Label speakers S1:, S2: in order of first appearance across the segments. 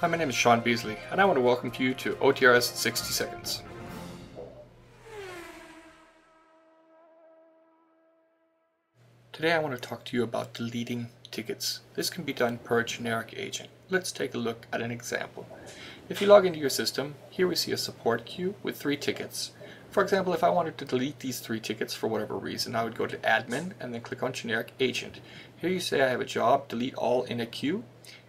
S1: Hi, my name is Shawn Beasley, and I want to welcome you to OTRS 60 Seconds. Today I want to talk to you about deleting tickets. This can be done per generic agent. Let's take a look at an example. If you log into your system, here we see a support queue with three tickets. For example, if I wanted to delete these three tickets for whatever reason, I would go to admin and then click on generic agent. Here you say I have a job, delete all in a queue.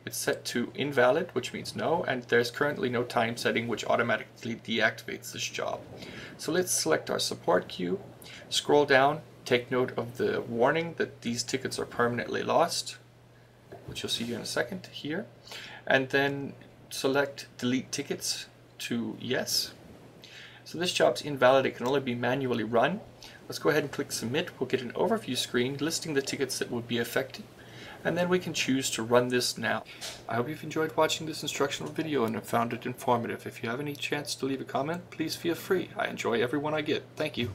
S1: It's set to invalid, which means no, and there's currently no time setting which automatically deactivates this job. So let's select our support queue, scroll down, take note of the warning that these tickets are permanently lost, which you'll see in a second here, and then select delete tickets to yes. So this job's invalid, it can only be manually run. Let's go ahead and click submit. We'll get an overview screen listing the tickets that would be affected and then we can choose to run this now. I hope you've enjoyed watching this instructional video and have found it informative. If you have any chance to leave a comment, please feel free. I enjoy every one I get. Thank you.